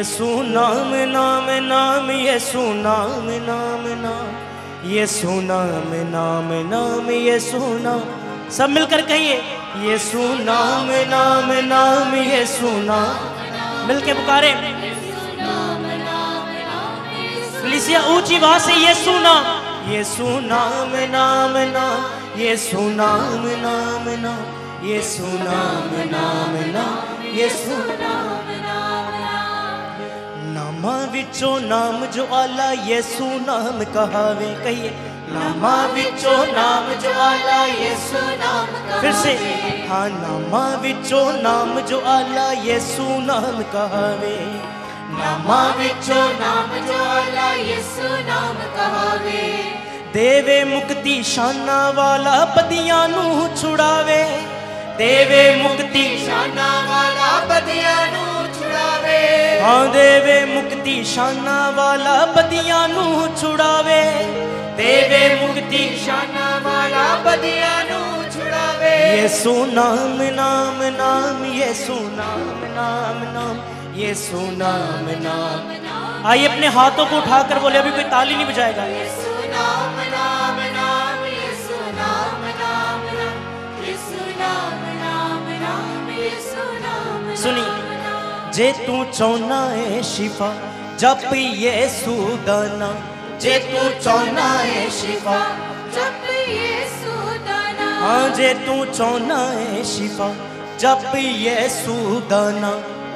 यीशु नाम नाम नाम यीशु नाम नाम नाम यीशु नाम नाम नाम यीशु नाम सब मिलकर कहिए यीशु नाम नाम नाम यीशु नाम मिलके पुकारे लिसिया ऊँची आवाज़ से यीशु नाम यीशु नाम नाम नाम यीशु नाम नाम नाम यीशु नाम नाम नाम यीशु ਨਾਮਾਂ ਵਿੱਚੋਂ ਨਾਮ ਜੋ ਆਲਾ ਯਿਸੂ ਨਾਮ ਕਹਾਵੇ ਕਹੀਏ ਨਾਮਾਂ ਵਿੱਚੋਂ ਨਾਮ ਜੋ ਆਲਾ ਯਿਸੂ ਨਾਮ ਕਹਾਵੇ ਫਿਰ ਸੇ ਹਾਂ ਨਾਮਾਂ ਵਿੱਚੋਂ ਨਾਮ ਜੋ ਆਲਾ ਯਿਸੂ ਨਾਮ ਕਹਾਵੇ ਨਾਮਾਂ ਵਿੱਚੋਂ ਨਾਮ ਜੋ ਆਲਾ ਯਿਸੂ ਨਾਮ ਕਹਾਵੇ ਦੇਵੇ ਮੁਕਤੀ ਸ਼ਾਨਾ ਵਾਲਾ ਬਦੀਆਂ ਨੂੰ ਛੁਡਾਵੇ ਦੇਵੇ ਮੁਕਤੀ ਸ਼ਾਨਾ ਵਾਲਾ ਬਦੀਆਂ ਨੂੰ ਛੁਡਾਵੇ ਹਾਂ ਦੇਵੇ ਮੁਕਤੀ ਸ਼ਾਨਾ ਵਾਲਾ ਬਦੀਆਂ ਨੂੰ ਛੁਡਾਵੇ ਦੇਵੇ ਮੁਕਤੀ ਸ਼ਾਨਾ ਵਾਲਾ ਬਦੀਆਂ ਨੂੰ ਛੁਡਾਵੇ यीशु नाम नाम नाम यीशु नाम नाम नाम यीशु नाम नाम आइए अपने हाथों को उठाकर बोले अभी कोई ताली नहीं बजाएगा जे तू चौना है शिफा जप ये सुदाना जे तू चौना है शिफा जप ये सुदाना हाँ जे तू चौना है शिफा जप ये सुदाना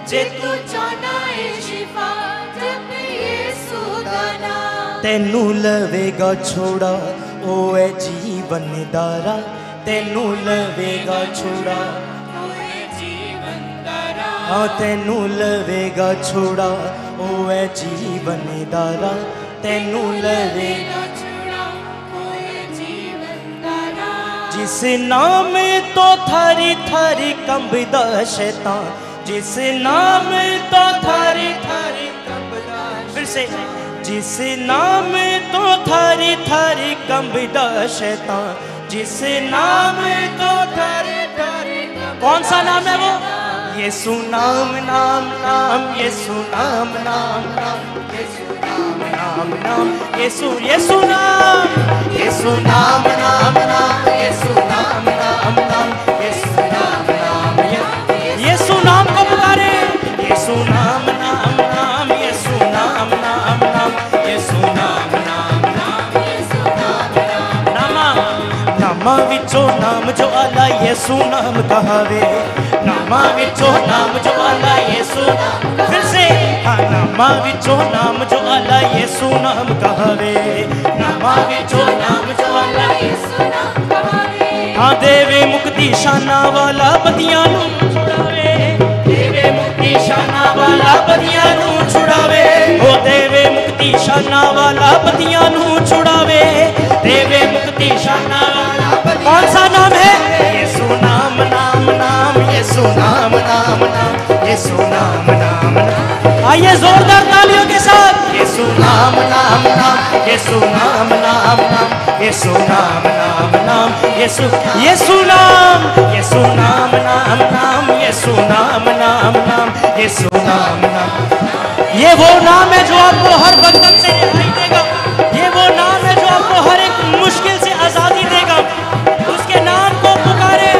जे तू चौना है शिफा जप ये सुदाना तेनू लवेगा छोड़ा ओए जीवन दारा। तेनू लवेगा छोड़ा ਦਾ ਰਾਹ ਹਾਂ ਤੈਨੂੰ ਲਵੇਗਾ ਛੋੜਾ ਉਹ ਹੈ ਜੀਵਨ ਦਾਰਾ ਤੈਨੂੰ ਲਵੇਗਾ ਤੇਰਾ ਛੁੜਾ ਹੋਏ ਜੀਵਨ ਦਾ ਰਾਹ ਜਿਸ ਨਾਮ ਤੋਂ ਥਰੀ ਥਰੀ ਕੰਬਦਾ ਸ਼ੈਤਾਨ ਜਿਸ ਨਾਮ ਤੋਂ ਥਰੀ ਥਰੀ ਕੰਬਦਾ ਫਿਰ ਸੇ ਜਿਸ ਨਾਮ ਤੋਂ ਥਰੀ ਥਰੀ ਕੰਬਦਾ ਸ਼ੈਤਾਨ जिस नाम तो थरी थरी कौन सा नाम है वो ये सुनाम नाम नाम ये सुनाम नाम नाम ये सुनाम नाम नाम ये सु ये सुनाम ये सुनाम नाम नाम ये सुनाम नाम नाम ये सुनाम नाम ये सुनाम को पुकारे ये सुनाम नाम नाम ये सुनाम नाम नाम ये सुनाम नाम नाम ये सुनाम नाम नाम नाम विचो नाम जो आला ये सुनाम कहावे ਨਾਮਾ ਵਿੱਚੋਂ ਨਾਮ ਜੋ ਆਲਾ ਯੇਸੂ ਫਿਰ ਸੇ ਹਾਂ ਨਾਮਾ ਵਿੱਚੋਂ ਨਾਮ ਜੋ ਆਲਾ ਯੇਸੂ ਨਾਮ ਕਹਾਵੇ ਨਾਮਾ ਵਿੱਚੋਂ ਨਾਮ ਜੋ ਆਲਾ ਯੇਸੂ ਨਾਮ ਕਹਾਵੇ ਹਾਂ ਦੇਵੇ ਮੁਕਤੀ ਸ਼ਾਨਾ ਵਾਲਾ ਬਦੀਆਂ ਨੂੰ ਛੁਡਾਵੇ ਦੇਵੇ ਮੁਕਤੀ ਸ਼ਾਨਾ ਵਾਲਾ ਬਦੀਆਂ ਨੂੰ ਛੁਡਾਵੇ ਹੋ ਦੇਵੇ ਮੁਕਤੀ ਸ਼ਾਨਾ ਵਾਲਾ ਬਦੀਆਂ ਨੂੰ ਛੁਡਾਵੇ ਦੇਵੇ ਮੁਕਤੀ ਸ਼ਾਨਾ ਵਾਲਾ ਬਦੀਆਂ ਕੌਣ ਸਾ ਨਾਮ ਹੈ यीशु नाम नाम नाम यीशु नाम नाम नाम आइए जोरदार तालियों के साथ यीशु नाम नाम नाम यीशु नाम नाम नाम यीशु नाम नाम नाम यीशु यीशु नाम यीशु नाम नाम नाम यीशु नाम नाम नाम यीशु नाम नाम ये वो नाम है जो आपको हर बंधन से रिहाई देगा ये वो नाम है जो आपको हर एक मुश्किल से आज़ादी देगा उसके नाम को पुकारे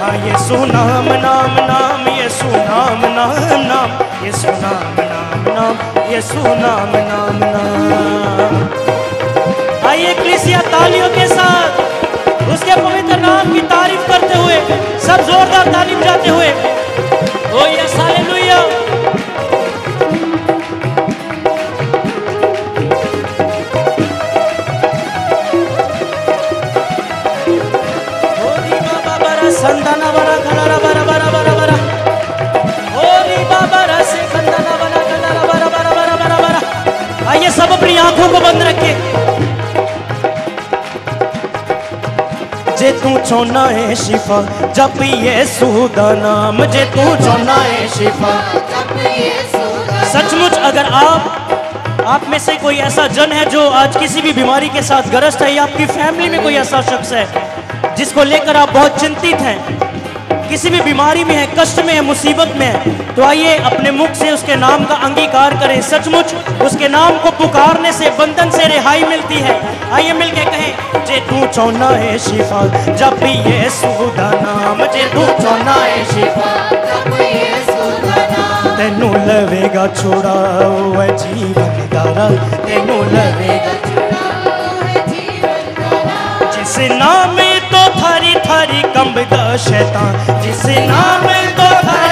हाँ यीशु नाम यीशु नाम नाम नाम आइए क्लिसिया तालियों के साथ, उसके पवित्र नाम की तारीफ़ करते हुए, सब जोरदार तालीम जाते हुए। ओ यस, हालेलुया। संदाना बरा खलारा बरा अपनी आँखों को बंद रखे जे तू चाहना है शिफा, जप यीशु दा नाम। जे तू चाहना है शिफा सचमुच अगर आप आप में से कोई ऐसा जन है जो आज किसी भी बीमारी के साथ ग्रस्त है या आपकी फैमिली में कोई ऐसा शख्स है, जिसको लेकर आप बहुत चिंतित हैं। किसी भी बीमारी में है, कष्ट में है, मुसीबत में है तो आइए अपने मुख से उसके नाम का अंगीकार करें। सचमुच, उसके नाम को पुकारने से, बंधन से रिहाई मिलती है। आइए मिलके कहें, जे तू चौना है शिफा, जब भी ये सुदा नाम, जे तू चौना है शिफा तेनू लवेगा छोड़ा ओए जीवन दारा तेनू लवेगा जिस नाम तो थारी थारी कंबदा शैतान, जिस नाम तो थारी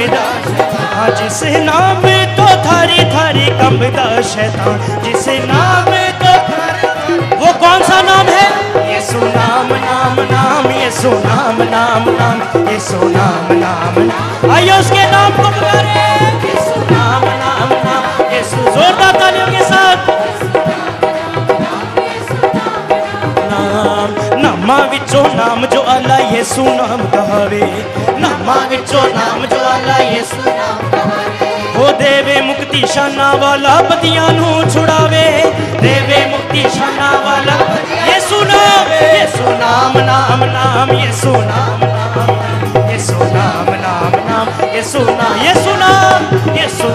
कंबदा जिस नाम तो थारी थारी कंबदा शैतान जिस नाम तो वो कौन सा नाम है यीशु नाम नाम नाम यीशु नाम नाम नाम ये नाम नाम नाम आइए उसके नाम को पुकारे नाम ज्वाला यीशु नाम कहवे ना मांग चो नाम ज्वाला यीशु नाम कहवे ओ देवे मुक्ति शाना वाला पतियाँ नु छुड़ावे। देवे मुक्ति शाना वाला यीशु नाम। यीशु नाम नाम नाम यीशु नाम यीशु नाम नाम नाम यीशु नाम यीशु नाम यीशु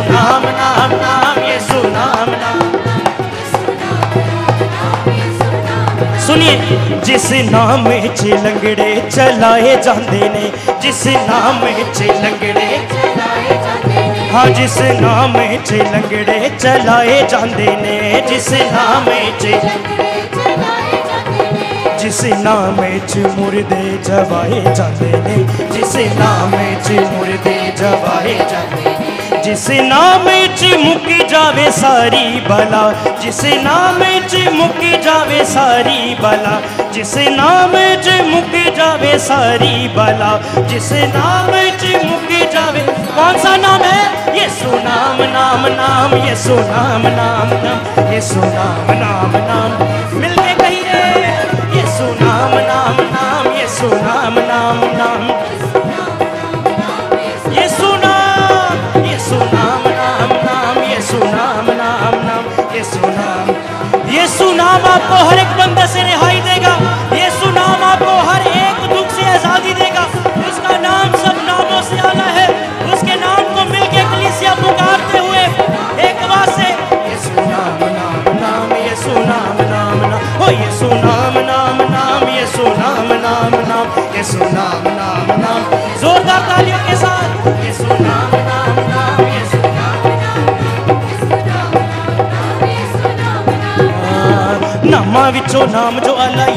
ਜਿਸ ਨਾਮ ਵਿੱਚ ਲੰਗੜੇ ਚਲਾਏ ਜਾਂਦੇ ਨੇ ਜਿਸ ਨਾਮ ਵਿੱਚ ਲੰਗੜੇ ਹਾਂ ਜਿਸ ਨਾਮ ਵਿੱਚ ਲੰਗੜੇ ਚਲਾਏ ਜਾਂਦੇ ਨੇ ਜਿਸ ਨਾਮ ਵਿੱਚ ਜਿਸ ਨਾਮ ਵਿੱਚ ਮੁਰਦੇ ਜਵਾਏ ਜਾਂਦੇ ਨੇ ਜਿਸ ਨਾਮ ਵਿੱਚ ਮੁਰਦੇ ਜਵਾਏ ਜਾਂਦੇ ਨੇ जिस नाम च मुक जावे सारी बला, जिस नाम च मुक जावे सारी बला, जिस नाम च मुक जावे सारी बला, जिस नाम च मुक जावे। कौन सा नाम है? ये सुनाम नाम नाम ये सुनाम नाम नाम ये सुनाम नाम नाम। मिलके कहिए ये सुनाम नाम नाम ये सुनाम नाम नाम। माँ बाप को हर एक बंधन से रिहाई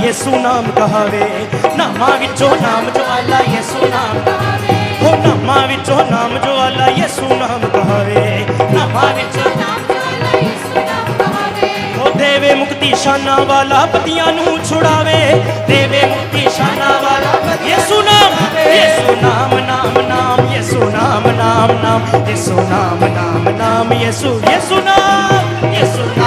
ਯਿਸੂ ਨਾਮ ਕਹਾਵੇ ਨਾਮਾਂ ਵਿੱਚੋਂ ਨਾਮ ਜੋ ਆਲਾ ਯਿਸੂ ਨਾਮ ਕਹਾਵੇ ਹੋ ਨਾਮਾਂ ਵਿੱਚੋਂ ਨਾਮ ਜੋ ਆਲਾ ਯਿਸੂ ਨਾਮ ਕਹਾਵੇ ਨਾਮਾਂ ਵਿੱਚੋਂ ਉਹ ਦੇਵੇ ਮੁਕਤੀ ਸ਼ਾਨਾ ਵਾਲਾ ਪਤੀਆਂ ਨੂੰ ਛੁਡਾਵੇ ਦੇਵੇ ਮੁਕਤੀ ਸ਼ਾਨਾ ਵਾਲਾ ਯਿਸੂ ਨਾਮ ਯਿਸੂ ਨਾਮ ਨਾਮ ਨਾਮ ਯਿਸੂ ਨਾਮ ਨਾਮ ਨਾਮ ਯਿਸੂ ਨਾਮ ਨਾਮ ਨਾਮ ਯਿਸੂ ਯਿਸੂ ਨਾਮ ਯਿਸੂ ਨਾਮ ਨਾਮ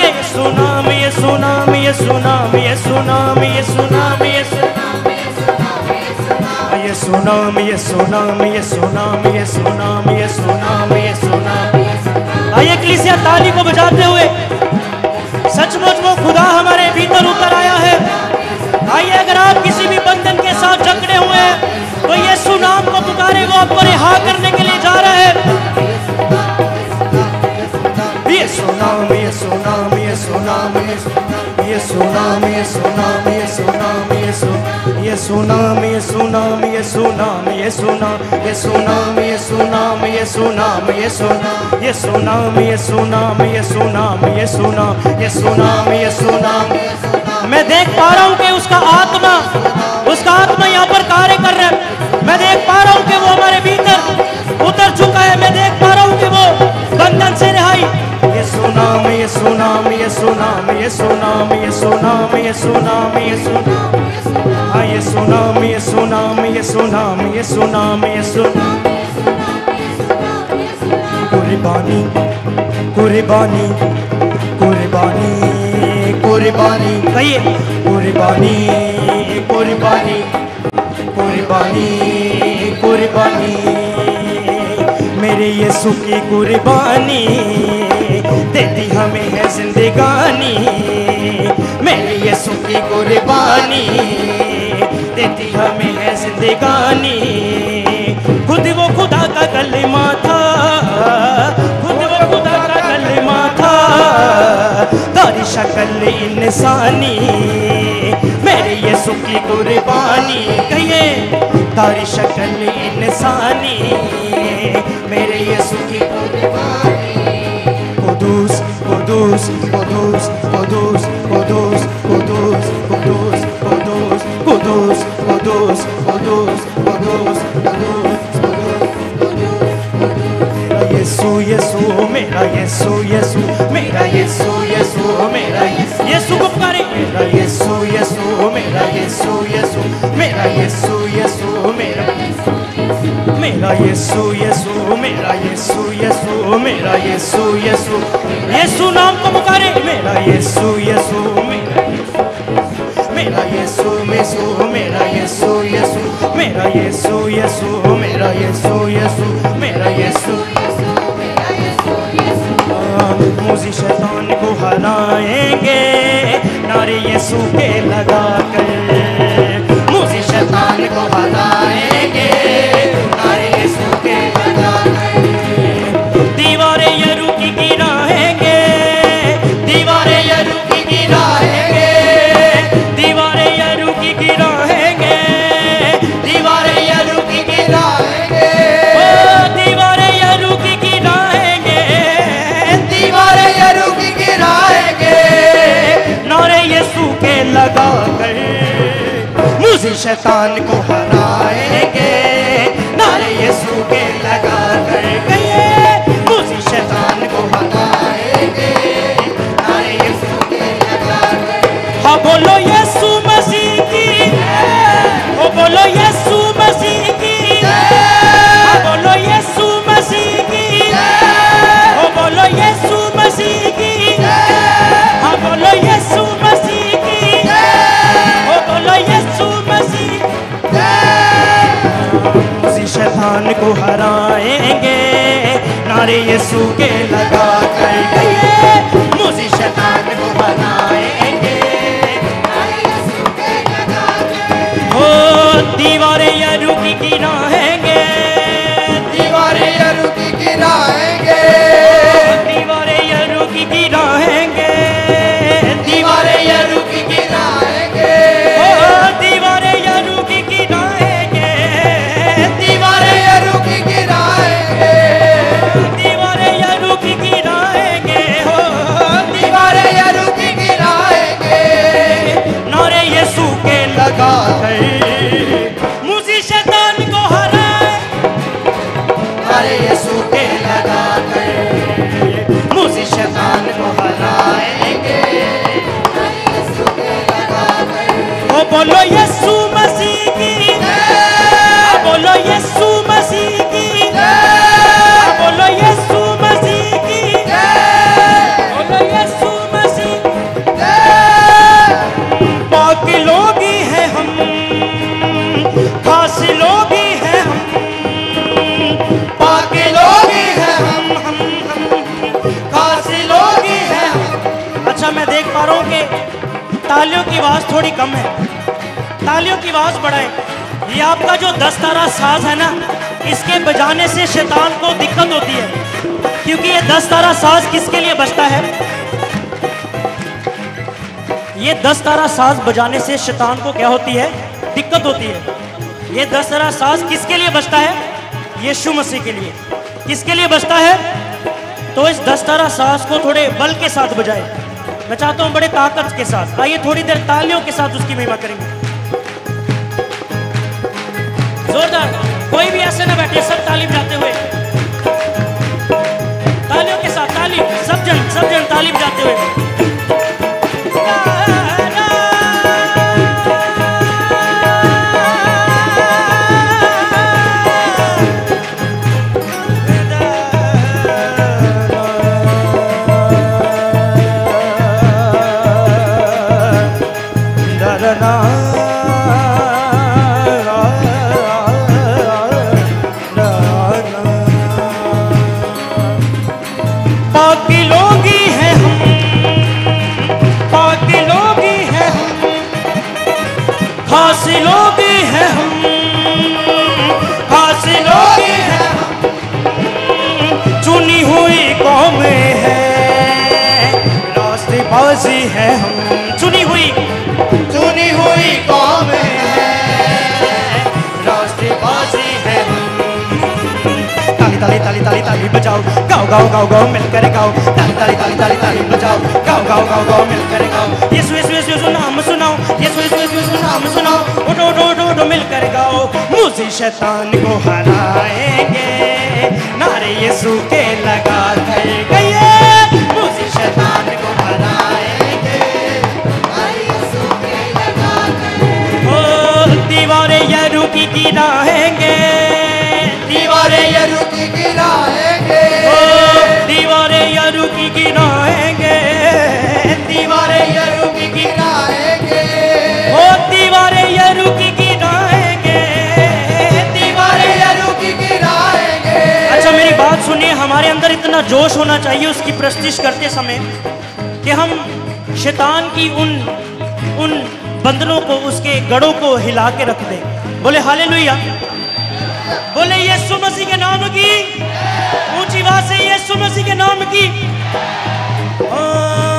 यीशु नाम यीशु नाम यीशु नाम यीशु नाम यीशु यीशु नाम यीशु नाम यीशु नाम यीशु नाम यीशु नाम यीशु नाम आइए कलीसिया ताली को बजाते हुए सचमुच वो खुदा हमारे भीतर उतर आया है आइए अगर आप किसी भी बंधन के साथ जकड़े हुए हैं तो यीशु नाम को पुकारे वो आपको रिहा करने के लिए जा रहा है यीशु नाम यीशु नाम यीशु नाम यीशु नाम यीशु नाम यीशु नाम यीशु नाम यीशु यीशु नाम यीशु नाम यीशु नाम यीशु नाम यीशु नाम यीशु नाम यीशु नाम यीशु नाम यीशु नाम यीशु नाम यीशु नाम यीशु नाम यीशु नाम यीशु नाम मैं देख पा रहा हूँ कि उसका आत्मा उसका आत्मा यहाँ पर कार्य कर रहा है मैं देख पा यीशु नाम यीशु नाम यीशु नाम यीशु नाम यीशु नाम नाम हाँ यीशु नाम यीशु नाम यीशु नाम यीशु नाम यीशु कुर्बानी कुर्बानी कुर्बानी कुर्बानी कहिए कुर्बानी कुर्बानी कुर्बानी कुर्बानी मेरे यीशु की कुर्बानी देती हमें है जिंदगानी। मेरे यीशु की कुर्बानी। देती हमें है जिंदगानी। खुद वो खुदा का कलमा था। खुद वो खुदा का कलमा था। तारी शक्ल इंसानी। मेरे यीशु की कुर्बानी। कहिए, तारी शक्ल इंसानी। मेरा यीशु यीशु मेरा मेरा यीशु यीशु मेरा यीशु यीशु मेरा यीशु नाम को पुकारे मेरा यीशु यीशु मेरा यीशु यीशु मेरा यीशु यीशु मेरा यीशु यीशु मेरा यीशु यीशु मेरा यीशु मुझे शैतान को हराएँगे नारे यीशु के लगा शैतान को su कम है। तालियों की आवाज़ बढ़ाएँ। ये आपका जो दस तारा साज है ना, इसके बजाने से शैतान को दिक्कत होती है। क्योंकि ये दस तारा साज किसके लिए बजता है? ये दस तारा साज बजाने से शैतान को क्या होती है? दिक्कत होती है। ये दशहरा साज किसके लिए बजता है? यीशु मसीह के लिए। किसके लिए बजता है? तो इस दशहरा साज को थोड़े बल के साथ बजाए। मैं चाहता हूँ बड़े ताकत के साथ। आइए थोड़ी देर तालियों के साथ उसकी महिमा करेंगे। जोरदार। कोई भी ऐसे ना बैठे, सब ताली जाते हुए। तालियों के साथ, ताली। सब जन सब जन ताली जाते हुए। ताली ताली ताली ताली बजाओ। गाओ गाओ गाओ गाओ, मिलकर गाओ। ताली ताली ताली ताली ताली बजाओ। गाओ गाओ गाओ गाओ, मिलकर गाओ। यीशु यीशु यीशु यीशु नाम सुनाओ। यीशु यीशु यीशु यीशु नाम सुनाओ। उठो उठो उठो उठो, मिलकर गाओ। मुझे शैतान को हराएँगे। नारे यीशु के लगा कर गए। मुझे शैतान को हराएँगे। हरे यीशु के लगा कर ओ, दीवारें यरू की गिराएँगे। हमारे अंदर इतना जोश होना चाहिए उसकी प्रस्तिश करते समय कि हम शैतान की उन उन बंधनों को, उसके गढ़ों को हिला के रख दें। बोले हाले बोले, यीशु मसीह के नाम की। ऊँची बात से यीशु मसीह के नाम की। दीवारें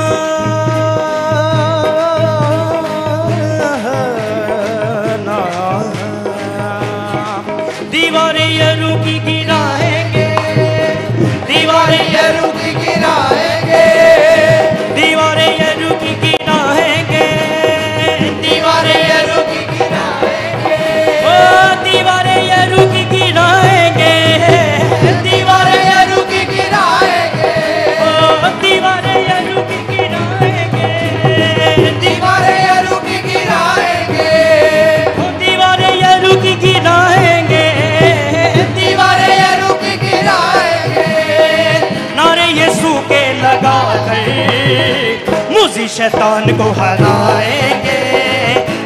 शैतान को हराएँगे।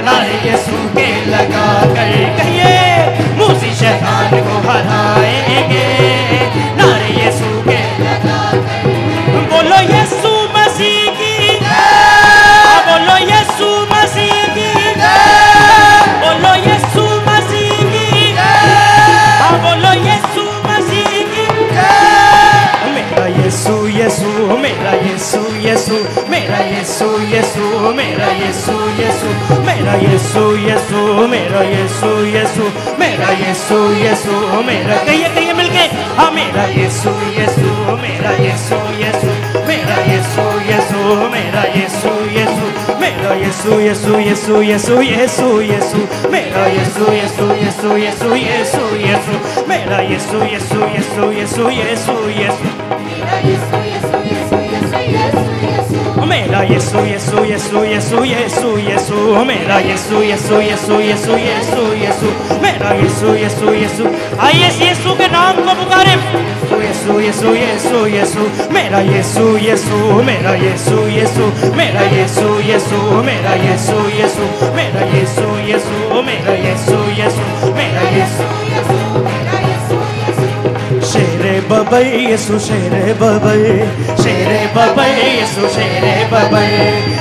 नारे यीशु के लगा कर कहिए मुसी शैतान को हराएँगे। यीशु यीशु मेरा यीशु यीशु मेरा यीशु यीशु मेरा यीशु यीशु मेरा यीशु यीशु मेरा यीशु यीशु मेरा कहिए कहिए मिलके हाँ मेरा यीशु यीशु मेरा यीशु यीशु मेरा यीशु यीशु मेरा यीशु यीशु मेरा यीशु यीशु यीशु यीशु यीशु यीशु मेरा यीशु यीशु यीशु यीशु यीशु यीशु मेरा यीशु यीशु यीशु यीशु यीशु यीशु मेरा यीशु यीशु Omera Yesu Yesu Yesu Yesu Yesu Yesu Omera Yesu Yesu Yesu Yesu Yesu Yesu Omera Yesu Yesu Yesu Ay es Yesu के नाम को पुकारे यीशु यीशु यीशु यीशु मेरा यीशु यीशु मेरा यीशु यीशु मेरा यीशु यीशु मेरा यीशु यीशु मेरा यीशु यीशु बबई यसु शेरे बबई। शेरे बबई यसु शेरे बबई।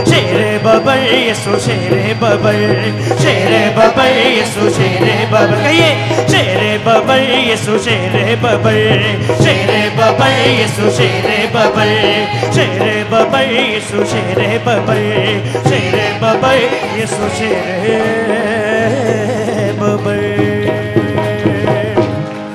शेरे बबई यसु शेरे बबई। शेरे बबई यसु शेरे बबई। कहिए, शेरे बबई यसु शेरे बबई। शेरे बबई यसु शेरे बबई। शेरे बबई यसु शेरे बबई। शेरे बबई यसु शेरे बबई।